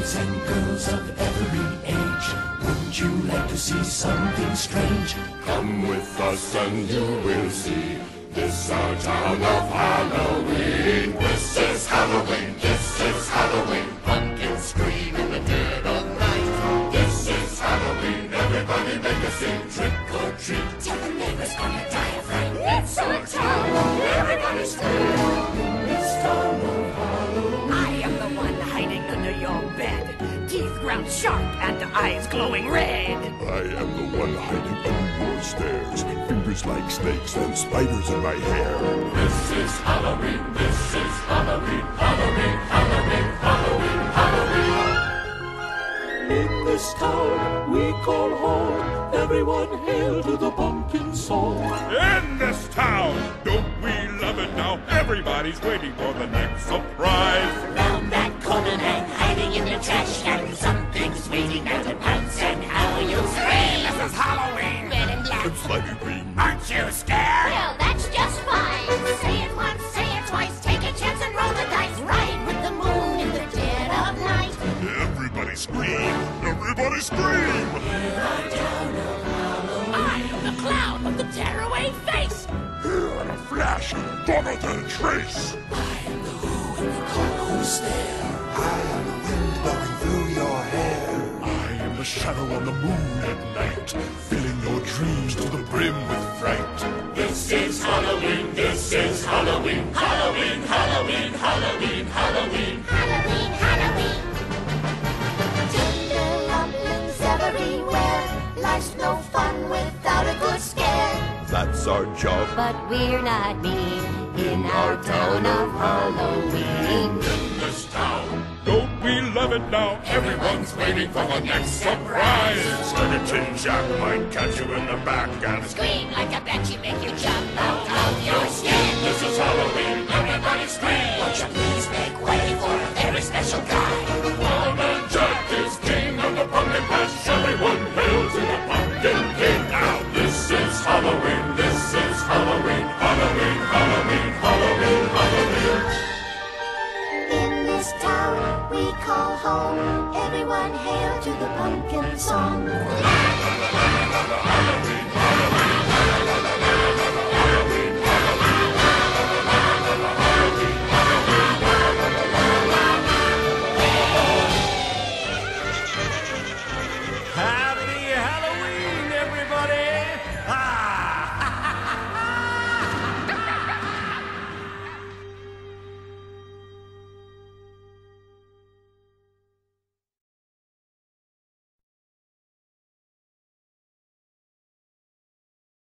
Boys and girls of every age, wouldn't you like to see something strange? Come with us and you will see. This our town of Halloween. Trick or treat. Tell the neighbors die of rain. It's our town. Everybody scream. This town of Halloween. I am the one hiding under your bed. Teeth ground sharp and eyes glowing red. I am the one hiding under your stairs. Fingers like snakes and spiders in my hair. This is Halloween. This is Halloween. Halloween. Halloween. Halloween. This town we call home. Everyone hail to the pumpkin song. In this town, don't we love it now? Everybody's waiting for the next surprise. Round that corner and hiding in the trash can. Something's waiting there to pounce and how you scream. This is Halloween. Red and black. Everybody scream! I am the clown with the tearaway face. Here in a flash, gone than trace. I am the who and the call who stare. I am the wind blowing through your hair. I am the shadow on the moon at night, filling your dreams to the brim with fright. This is Halloween, this is Halloween, Halloween, Halloween, Halloween, Halloween. Life's no fun without a good scare. That's our job. But we're not mean in our town of Halloween. In this town, Don't we love it now? everyone's waiting for the next surprise. Skeleton Jack might catch you in the back and Scream like a banshee, make you jump call home, everyone hail to the pumpkin song.